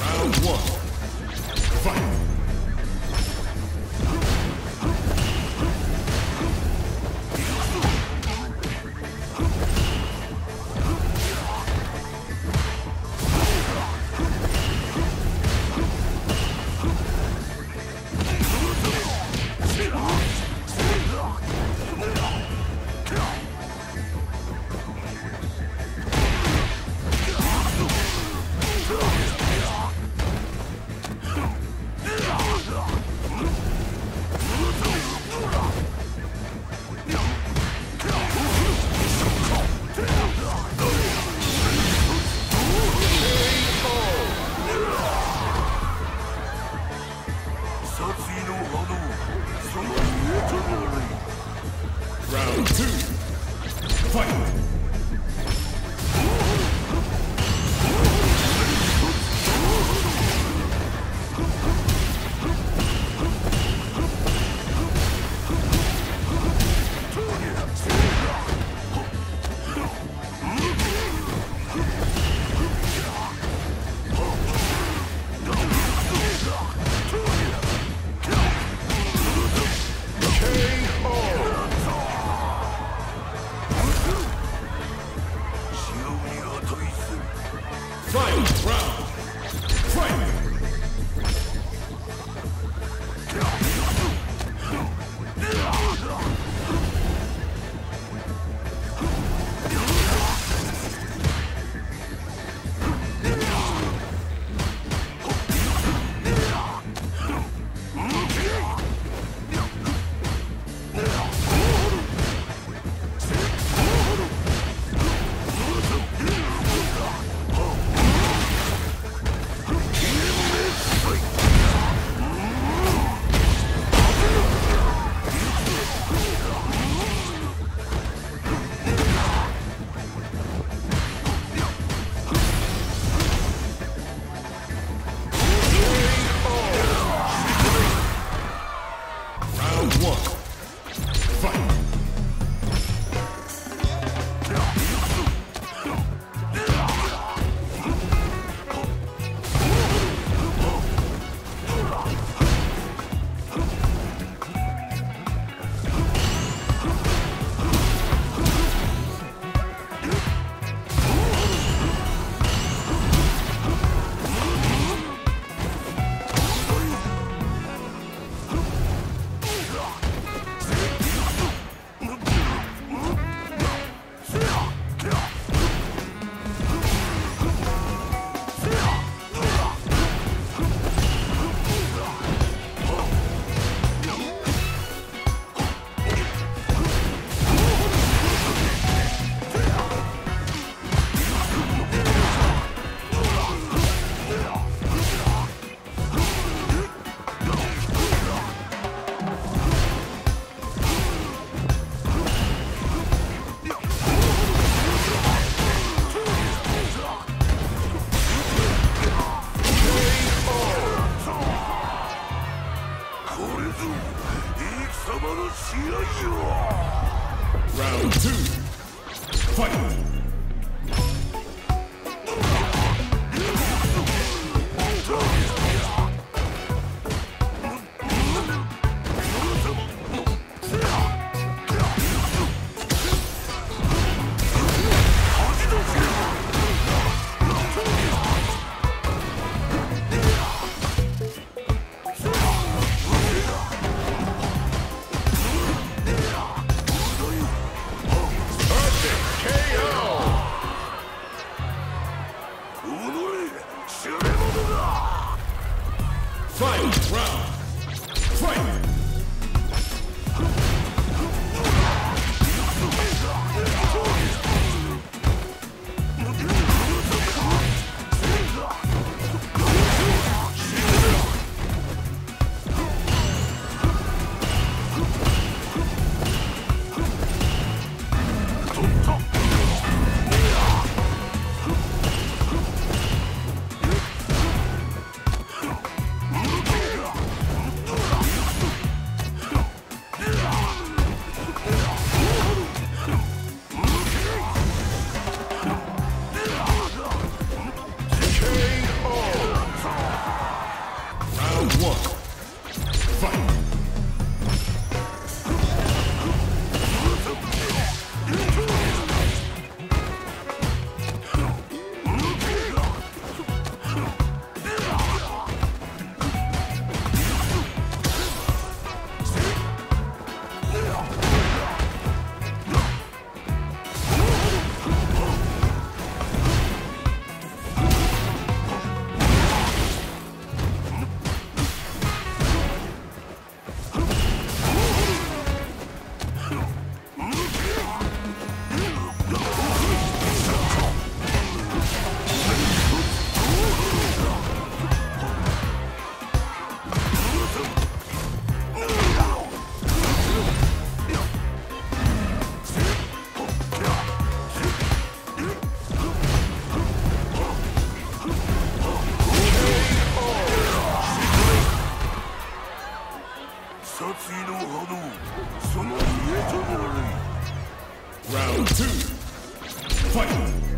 Round one. Fight. Round two. Fight! Round two. Fight. Round 2 Fight!